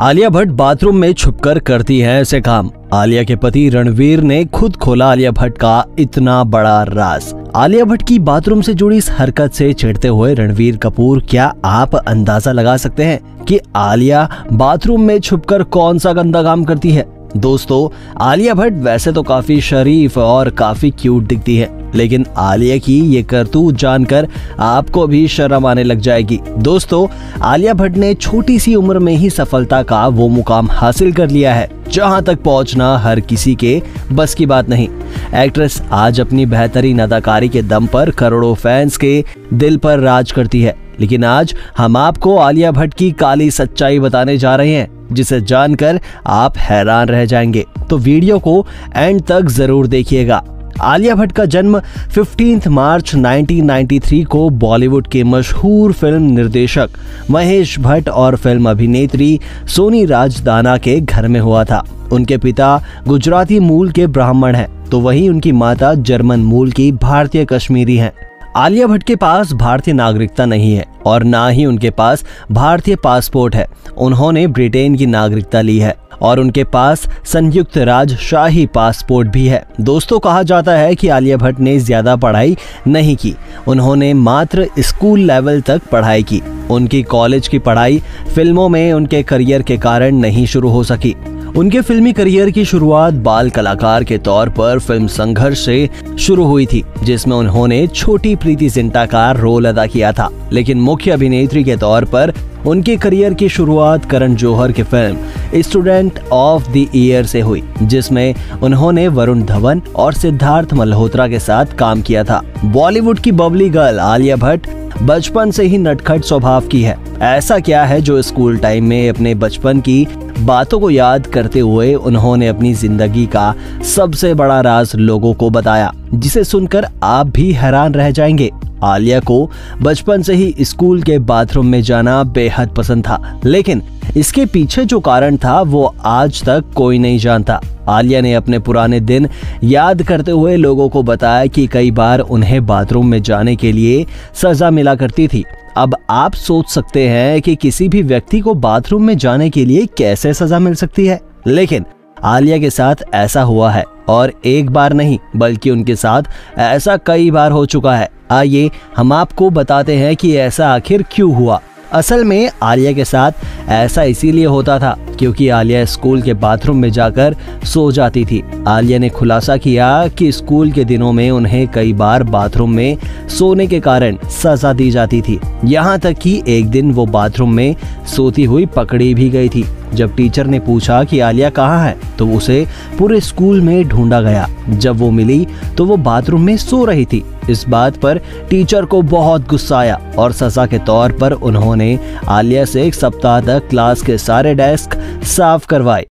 Alia Bhatt bathroom में छुपकर करती है ऐसे काम। आलिया के पति रणवीर ने खुद खोला आलिया भट्ट का इतना बड़ा राज। आलिया भट्ट की बाथरूम से जुड़ी इस हरकत से चिढ़ते हुए रणवीर कपूर, क्या आप अंदाज़ा लगा सकते हैं कि आलिया बाथरूम में छुपकर कौन सा गंदा काम करती है? दोस्तों, आलिया भट्ट वैसे तो काफ़ी शरीफ और काफ़ी क्यूट दिखती है, लेकिन आलिया की ये करतूत जानकर आपको भी शर्म आने लग जाएगी। दोस्तों, आलिया भट्ट ने छोटी सी उम्र में ही सफलता का वो मुकाम हासिल कर लिया है, जहाँ तक पहुँचना हर किसी के बस की बात नहीं। एक्ट्रेस आज अपनी बेहतरीन अदाकारी के दम पर करोड़ों फैंस के दिल पर राज करती है। लेकिन आज हम आपको आलिया भट्ट की काली सच्चाई बताने जा रहे हैं, जिसे जानकर आप हैरान रह जाएँगे। तो वीडियो को एंड तक ज़रूर देखिएगा। आलिया भट्ट का जन्म 15 मार्च 1993 को बॉलीवुड के मशहूर फ़िल्म निर्देशक महेश भट्ट और फ़िल्म अभिनेत्री सोनी राजदाना के घर में हुआ था। उनके पिता गुजराती मूल के ब्राह्मण हैं तो वहीं उनकी माता जर्मन मूल की भारतीय कश्मीरी हैं। आलिया भट्ट के पास भारतीय नागरिकता नहीं है और ना ही उनके पास भारतीय पासपोर्ट है। उन्होंने ब्रिटेन की नागरिकता ली है और उनके पास संयुक्त राज शाही पासपोर्ट भी है। दोस्तों, कहा जाता है कि आलिया भट्ट ने ज़्यादा पढ़ाई नहीं की। उन्होंने मात्र स्कूल लेवल तक पढ़ाई की। उनकी कॉलेज की पढ़ाई फ़िल्मों में उनके करियर के कारण नहीं शुरू हो सकी। उनके फिल्मी करियर की शुरुआत बाल कलाकार के तौर पर फ़िल्म संघर्ष से शुरू हुई थी, जिसमें उन्होंने छोटी प्रीति जिंटा का रोल अदा किया था। लेकिन मुख्य अभिनेत्री के तौर पर उनके करियर की शुरुआत करण जौहर की फ़िल्म स्टूडेंट ऑफ़ द ईयर से हुई, जिसमें उन्होंने वरुण धवन और सिद्धार्थ मल्होत्रा के साथ काम किया था। बॉलीवुड की बबली गर्ल आलिया भट्ट बचपन से ही नटखट स्वभाव की है। ऐसा क्या है जो स्कूल टाइम में अपने बचपन की बातों को याद करते हुए उन्होंने अपनी ज़िंदगी का सबसे बड़ा राज लोगों को बताया, जिसे सुनकर आप भी हैरान रह जाएँगे। आलिया को बचपन से ही स्कूल के बाथरूम में जाना बेहद पसंद था, लेकिन इसके पीछे जो कारण था, वो आज तक कोई नहीं जानता। आलिया ने अपने पुराने दिन याद करते हुए लोगों को बताया कि कई बार उन्हें बाथरूम में जाने के लिए सजा मिला करती थी। अब आप सोच सकते हैं कि किसी भी व्यक्ति को बाथरूम में जाने के लिए कैसे सजा मिल सकती है। लेकिन आलिया के साथ ऐसा हुआ है, और एक बार नहीं, बल्कि उनके साथ ऐसा कई बार हो चुका है। आइए हम आपको बताते हैं कि ऐसा आखिर क्यों हुआ। असल में आलिया के साथ ऐसा इसीलिए होता था क्योंकि आलिया स्कूल के बाथरूम में जाकर सो जाती थी। आलिया ने खुलासा किया कि स्कूल के दिनों में उन्हें कई बार बाथरूम में सोने के कारण सजा दी जाती थी। यहाँ तक कि एक दिन वो बाथरूम में सोती हुई पकड़ी भी गई थी। जब टीचर ने पूछा कि आलिया कहाँ है तो उसे पूरे स्कूल में ढूंढा गया। जब वो मिली तो वो बाथरूम में सो रही थी। इस बात पर टीचर को बहुत गुस्सा आया और सजा के तौर पर उन्होंने आलिया से एक सप्ताह तक क्लास के सारे डेस्क साफ़ करवाए।